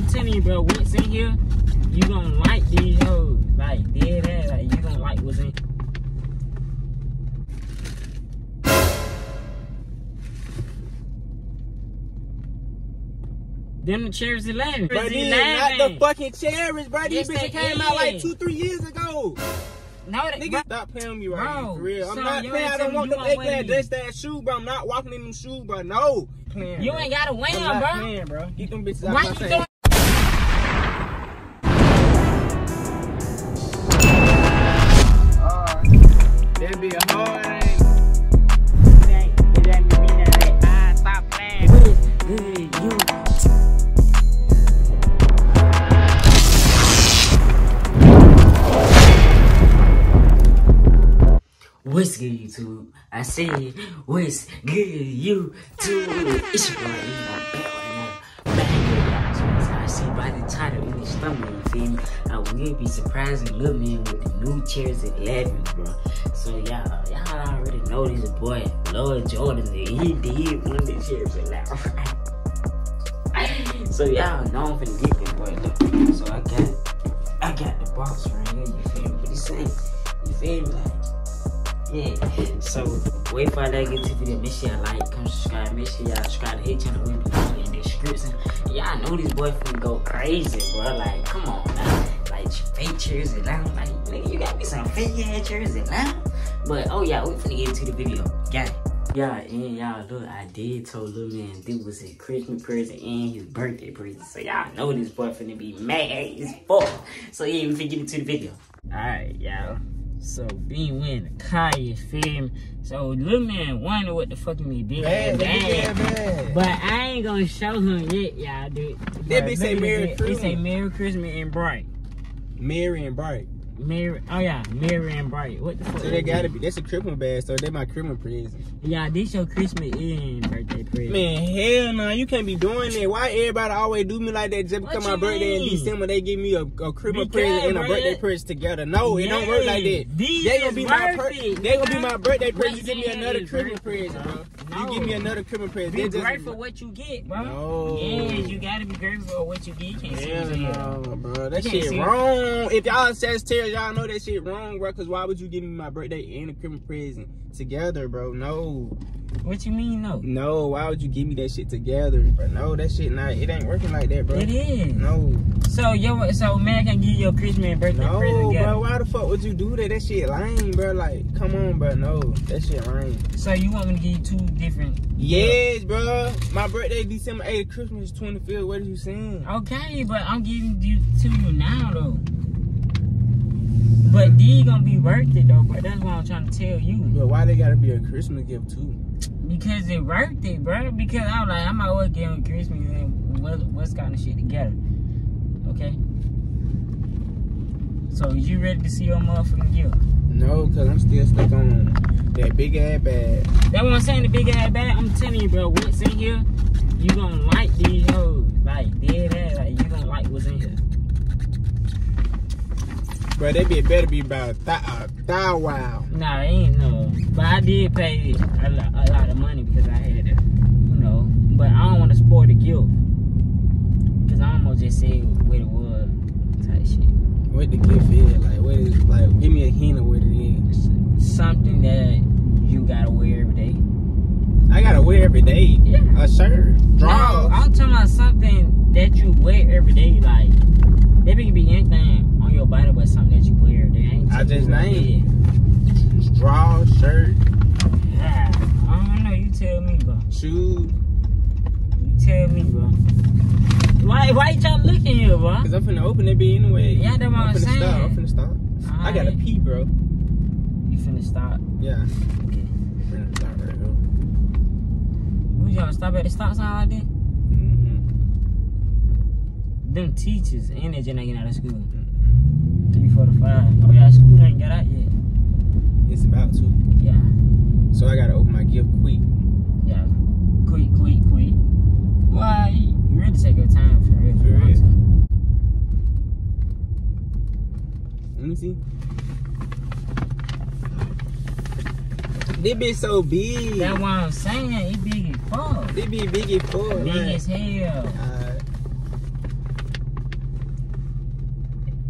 I'm telling you, bro, what's in here, you gonna like these hoes. Like, dead ass, like, you gonna like what's in Them the cherries 11. Bro, It's these not the fucking cherries, bro. These Yes, bitches came out like two, three years ago. No, they, Nigga, stop playing me right Bro, now, for real. I'm son, not playing. I don't want them want ass dust ass shoes, bro. I'm not walking in them shoes, bro. No. Playing, you bro. ain't gotta wear I'm bro. playing, bro. Get them bitches out Why you doing? Be a hard ass. What's good, YouTube? I said, what's good, YouTube? It's your boy, by the title in this thumbnail, you feel me? Uh, I will be surprising little man with the new cherries 11, bro. So y'all, y'all already know this boy, Lord Jordan, he did one of the cherries 11. so y'all know I'm finna get this boy, look. So I got, I got the box right here, you feel me? But it's saying, you feel me? Like, yeah. So wait for that get to the video. Make sure y'all like, come subscribe. Make sure y'all subscribe to his channel. We be in the description. Y'all know this boy finna go crazy, bro. Like, come on now. Like fake chairs and now, like nigga, you got me some fake ass chairs and now. But oh yeah, we finna get into the video. Got it. Yeah, and y'all look, I did told little man this was a Christmas present and his birthday present. So y'all know this boy finna be mad as fuck. So yeah, we finna get into the video. Alright, y'all. So being win the car, you feel me? So little man wonder what the fuck he did. Bad, bad, bad. But I ain't gonna show him yet, y'all, dude. That But bitch say Merry that. It say Christmas. Merry Christmas and bright. Merry and Bright. Merry, oh yeah, Merry and bright. What the fuck? So they gotta be. That's a Christmas bag. So they my Christmas present. Yeah, this your Christmas and birthday present. Man, hell no, you can't be doing that. Why everybody always do me like that just because my birthday in mean? December they give me a, a Christmas Because, present and a birthday present together? No, it don't work like that. These They gonna be my it, they gonna be my birthday present. You give me another Christmas present, bro. No. You give me another Christmas present. Be They just- grateful what you get, bro. No. Yes, you gotta be grateful for what you get. You can't see Hell what's no, bro. That You shit see it. wrong. If y'all Sagittarius, y'all know that shit wrong, bro. Cause why would you give me my birthday and a Christmas present together, bro? No. What you mean, no? No, why would you give me that shit together, bro? No, that shit not. It ain't working like that, bro. It is. No, So yo, so man can give you your Christmas and birthday no, present together. bro. Why the fuck would you do that? That shit lame, bro. Like, come on, bro. No, that shit lame. So you want me to give you two different? Yes, bro. My birthday December 8th, Christmas 25th. What are you saying? Okay, but I'm giving you to you now though. But these gonna be worth it though, but that's what I'm trying to tell you. But why they gotta be a Christmas gift too? Because it worth it, bro. Because I'm like, I might well get on Christmas and what, what's kind of shit together. Okay? So you ready to see your motherfucking gift? No, cause I'm still stuck on that big ass bag. That what I'm saying, the big ass bag. I'm telling you, bro, what's in here, you gonna like these hoes. Like, dead ass, like, you gonna like what's in here. Bro, that bitch better be about a thou, thou wow. Nah, it ain't no. But I did pay a lot, a lot of money because I had to, you know. But I don't want to spoil the gift. Because I almost just said what it was type shit. What the gift is? Like, what is, like, give me a hint of what it is. Something that you gotta wear every day. I gotta wear every day. Yeah. A shirt, No, drawers. I'm talking about something that you wear every day. Like, it can be anything on your body, but something that you wear every day. ain't I just typical it. named drawers, shirt. Yeah. I don't know. You tell me, bro. shoes. Tell me, bro. Why, why y'all looking here, bro? Cause I'm finna open it bitch anyway. Yeah, that's what I'm finna saying. stop. I'm finna stop. I gotta pee, bro. You finna stop. Yeah. Okay. Finna stop right here. We gonna stop at the stop sign like that? Mhm. Them teachers and they just not getting out of school. Three forty-five. Oh yeah, school ain't got out yet. It's about to. Yeah, So I gotta open my gift quick. yeah. Quick, quick, quick. Why? You really take your time for real. For real. Let me see. This bitch so big. That's why I'm saying it big as fuck. This bitch big as fuck. Big man. as hell. Uh,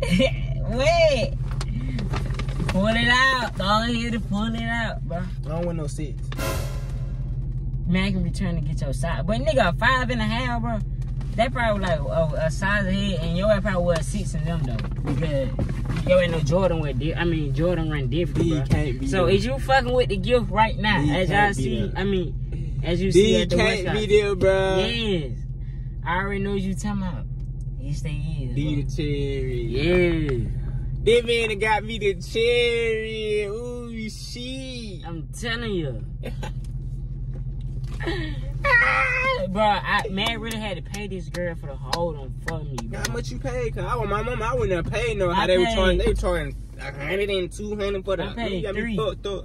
Alright. Wait. Pull it out. Go ahead and pull it out, bro. I don't want no six. Man, I can return to get your size. But nigga, five and a half, bro. That probably like a, a size ahead, and your ass probably was six in them though. Because yo ain't no Jordan with di- I mean Jordan run different, D bro. can't be So there. is you fucking with the gift right now? D as y'all see, there. I mean, as you see D at the can't be there, bro. Yes. I already know you talking about. Yes, they is. D the cherry. Yeah. That man got me the cherry. Ooh, shit. I'm telling you. bro, I man really had to pay this girl for the hold on for me, bro. How much you paid? Cause I want my mom. I wouldn't have paid no. How I they were paid- charging? They were charging a hundred and two hundred for the. I paid you three. fucked up.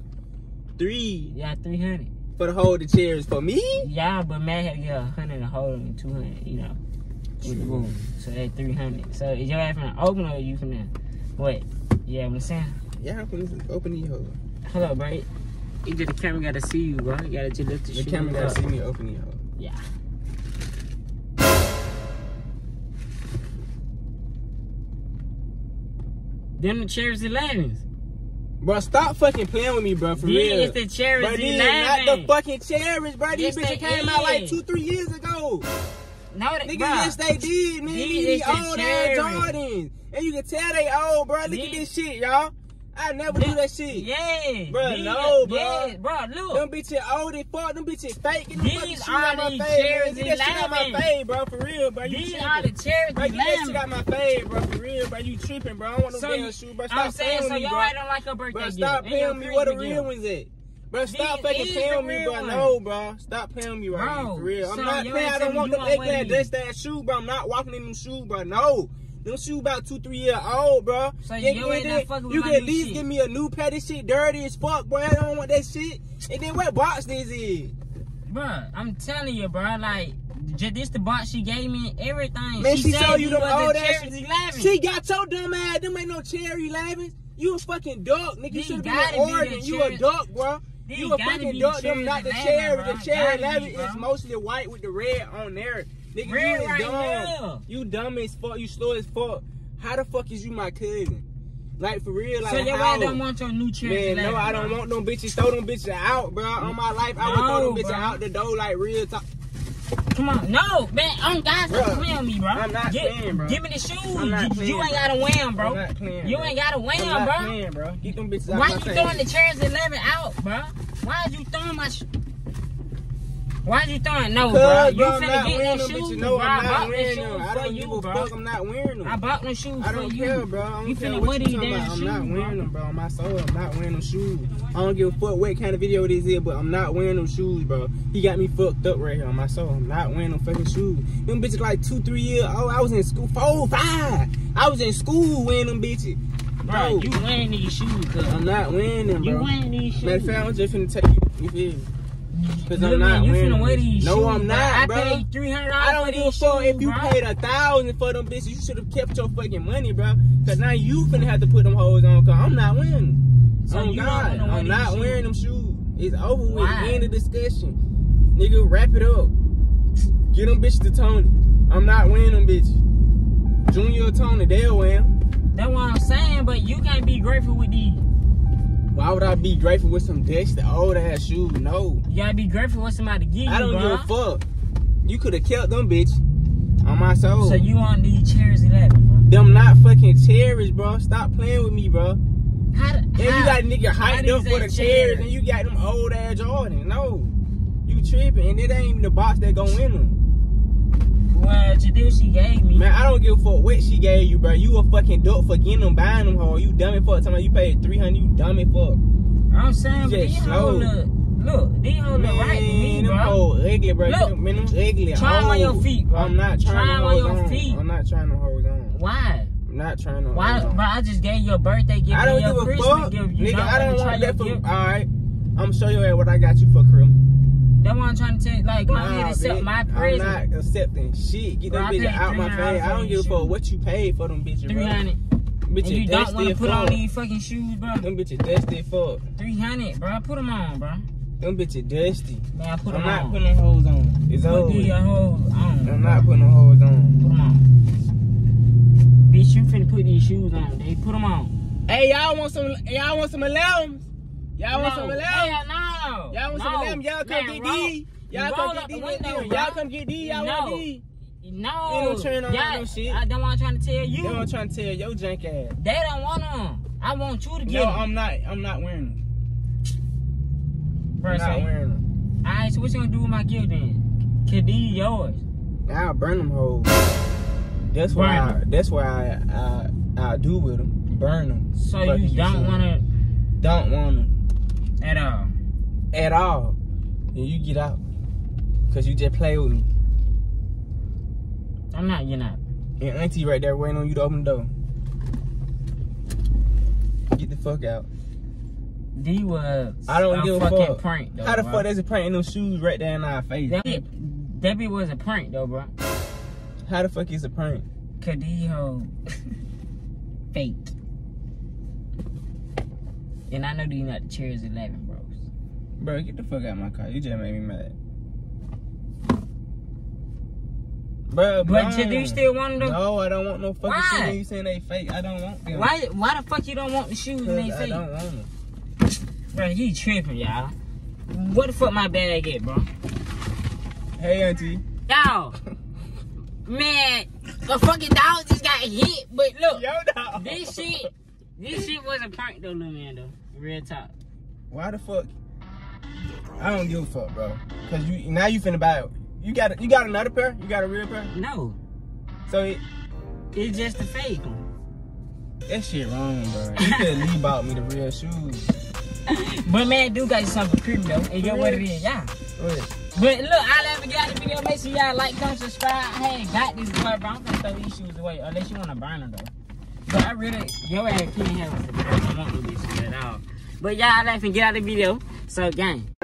Three Yeah, three hundred. for the whole the chairs for me. Yeah, but man had to get a hundred and hold on two hundred, you know. With the boom. So that's three hundred. So is your ass finna open or you finna what? Yeah, I'm saying. Yeah, I'm gonna open the. Hold up, bro. Just the camera gotta see you, bro. You gotta just lift the, The shoe camera gotta see me open the hole. Yeah. Them the Cherries 11s. Bro, stop fucking playing with me, bro. For These real. is the Cherries Bro, 11. these not the fucking cherries, bro. These Yes, bitches came out like two, three years ago. no, they, Nigga, bruh. yes they did, man. These These, the old ass. Jordans. And you can tell they old, bro. Look at this shit, y'all. I never do that shit. Yeah. These- no, bruh. Yeah, bro, Them bitches old as fuck. Them bitches fake. Get them These shit are out my the face, Get that shit out my 11. face, bro. For real, bro. You These tripping. are the Cherries Bro, get that shit out my face, bro. For real, bro. You tripping, bro. I don't want no So damn shoes, bro. I'm Stop saying, so your bro. don't like your birthday Bro, gift. stop and playing your with me. Where the real ones at? Bro, stop fucking is playing the with me, bro. ones. No, bro. Stop playing with me right Bro, now, for real. I'm not ain't I don't want them you want ugly ass one dust ass shoes, bro. I'm not walking in them shoes, bro. No. Them shoes about two, three years old, bro. So Yeah, you ain't then not fucking with You can at least shit. give me a new pair. This shit dirty as fuck, boy. I don't want that shit. And then what box this is? Bruh, I'm telling you, bro. Like, this the box she gave me and everything. Man, she, said showed you them old ass shit. She got your dumb ass. Them ain't no cherry 11s. You a fucking duck, nigga. You should have been gotta in be the Oregon. You a duck, bro. You a fucking duck. the Them not the cherry. The cherry Gotta 11 be, is mostly white with the red on there. Nigga, Red you right dumb. here. You dumb as fuck. You slow as fuck. How the fuck is you my cousin? Like for real, like so your how? don't want your new Cherries Man, 11, no, I don't want them bitches. Throw them bitches out, bro. On my life, I would throw them bitches bro. out the door like real talk. Come on, no, man. I'm guys stop playing me, bro. I'm not Get- playing, bro. Give me the shoes. You, playing, you ain't gotta wear them, bro. Playing, you ain't gotta wear I'm not bro. playing, bro. Get them bitches out Why you throwing the cherries 11 out, bro? Why is you throwing my? Why you throwing? No, bro. You bro, finna get them shoes, bitches. bro. No, I I'm not bought them wearing shoes them. I for don't you, bro. fuck. I'm not wearing them. I bought them shoes I don't for care, you. bro. I don't You care finna what wear you these damn about. I'm shoes, not bro. wearing them, bro. On my soul, I'm not wearing them shoes. I don't give a fuck what kind of video this is, but I'm not wearing them shoes, bro. He got me fucked up right here on my soul. I'm not wearing them fucking shoes. Them bitches like two, three years old. Oh, I was in school, four, five. I was in school wearing them bitches. Bro, Bro, you wearing these shoes, cuz. I'm not wearing them, bro. You bro. wearing these shoes. Matter of fact, I'm just finna take you. You feel me? Cause I'm not you wearing finna wear these No, shoes, I'm not, I bro. paid three hundred I don't give a fuck if you bro. paid a thousand for them bitches. You should have kept your fucking money, bro. Cause now you finna have to put them hoes on. Cause I'm not wearing them. So oh God, I'm not shoes? wearing them shoes. It's over with. Why? End of discussion. Nigga, wrap it up. Get them bitches to Tony. I'm not wearing them bitches. Junior or Tony, they'll wear 'em. That's what I'm saying, but you can't be grateful with these. Why would I be grateful with some dusty old ass shoes? No. You gotta be grateful with somebody to give you, I don't bro. give a fuck. You could have kept them bitch on my soul. So you on these Cherries 11, them not fucking cherries, bro. Stop playing with me, bro. bro. How, And you got a nigga hyped up for the cherries, and you got them old ass Jordan. No, you tripping, and it ain't even the box that go in them. Well, to she gave me. Man, I don't give a fuck what she gave you, bro. You a fucking duck for getting them, buying them, hoe. You dummy fuck. Talking you paid three hundred. You dummy fuck. I'm saying, but just these look, these hoes look right to me, them bro. hoes ugly, bro. Look. man, them ugly. Try 'em on your feet, bro. I'm not trying Try 'em them on your on. feet. I'm not trying them hoes on. Why? I'm not trying them Why, bro? I just gave you a birthday gift I don't give a Christmas fuck, gift. You nigga. I don't want that for. All right, I'm show you what I got you for, Krim. That's I'm trying to tell you. Like, come here Nah, to accept bitch. my I'm not accepting shit. Get them I bitches out my face. I don't give a fuck what you paid for them bitches, 300. bro. hundred. Bitches And you don't dusty want to as put on these fucking shoes, bro. Them bitches dusty as fuck. Three hundred, bro. Put them on, bro. Them bitches dusty. Man, I put them I'm them not on. putting them hoes on. It's Put over. these with. hoes on. I'm not putting them hoes on. Put them on. Bitch, you finna put these shoes on. They put them on. Hey, y'all want some? Y'all want some 11s? Y'all want some No, 11s? hell no. Y'all want no. some 11s? Y'all come Man, get roll- these. Y'all come get window, Y'all come get these. Y'all No. want these. No. Ain't no turn on yeah, no shit. I, what I'm trying to tell you. What I'm trying to tell your junk ass. They don't want them. I want you to get No, them. I'm not. I'm not wearing them. Bro, I'm not wearing them. Alright, so what you gonna do with my gift then? Kid, these yours. I'll burn them hoes. That's why. I, that's why I, I I do with them. Burn them. So you don't wanna Don't want them at all. At all. And you get out. Cause you just play with me. I'm not getting out. And auntie right there waiting on you to open the door. Get the fuck out. D was I don't a give a fuck. prank though. How the bro. fuck there's a prank in them shoes right there in our face? That that be was a prank though, bro. How the fuck is a prank? Cause these hoes fake. And I know these not the Cherries 11, bros. Bro, get the fuck out of my car. You just made me mad. Bro, But bro. do you still want them? No, I don't want no fucking Why? and You saying they fake? I don't want them. Why? Why the fuck you don't want the shoes and they I fake? don't want them. Bro, you tripping, y'all. What the fuck my bag at, bro? Hey, auntie. Y'all, man, the fucking dog just got hit. But look, Yo, dog. this shit, this shit was a prank though, little man. Though, real talk. Why the fuck? I don't give a fuck, bro. Cause you now you finna buy. It. You got you got another pair? You got a real pair? No, So it, it's just a fake. that shit wrong, bro. You could leave bought me the real shoes. But man, do got you something creepy though. And you know what it is, yeah. But look, I'll ever get out the video. Make sure y'all like, comment, subscribe. I ain't got this boy, bro. I'm gonna throw these shoes away unless you wanna burn them though. But I really, your ass can't have them. I don't want no bitches at all. But y'all, I finna get out the video. So, gang.